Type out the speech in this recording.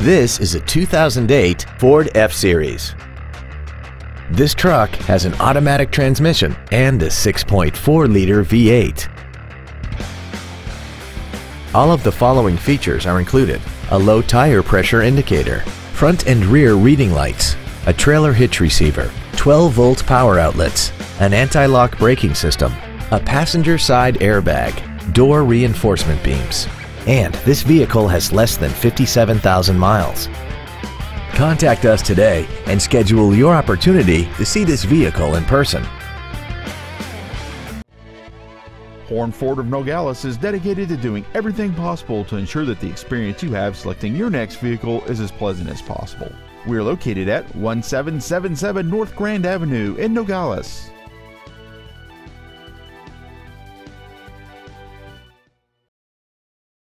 This is a 2008 Ford F-Series. This truck has an automatic transmission and a 6.4-liter V8. All of the following features are included. A low tire pressure indicator, front and rear reading lights, a trailer hitch receiver, 12 volt power outlets, an anti-lock braking system, a passenger side airbag, door reinforcement beams, and this vehicle has less than 57,000 miles. Contact us today and schedule your opportunity to see this vehicle in person. Horne Ford of Nogales is dedicated to doing everything possible to ensure that the experience you have selecting your next vehicle is as pleasant as possible. We are located at 1777 North Grand Avenue in Nogales.